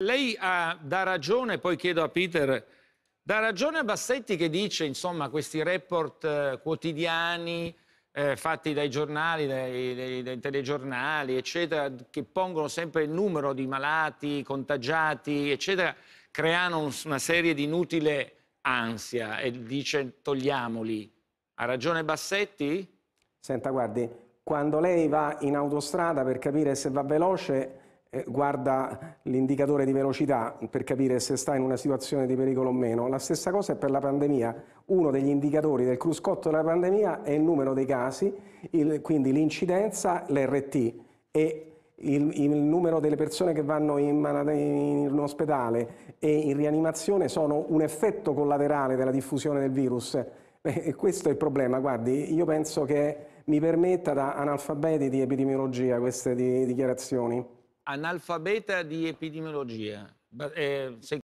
Lei ha, dà ragione, poi chiedo a Peter, dà ragione a Bassetti che dice, insomma, questi report eh, quotidiani eh, fatti dai giornali, dai, dai, dai, telegiornali, eccetera, che pongono sempre il numero di malati, contagiati, eccetera, creano una serie di inutile ansia e dice togliamoli. Ha ragione Bassetti? Senta, guardi, quando lei va in autostrada per capire se va veloce guarda l'indicatore di velocità per capire se sta in una situazione di pericolo o meno. La stessa cosa è per la pandemia. Uno degli indicatori del cruscotto della pandemia è il numero dei casi, il, quindi l'incidenza, l'RT e il, il, numero delle persone che vanno in, in, ospedale e in rianimazione sono un effetto collaterale della diffusione del virus. E questo è il problema. Guardi, io penso che mi permetta da analfabeti di epidemiologia queste di, dichiarazioni analfabeta di epidemiologia. Eh,